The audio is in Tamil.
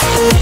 We'll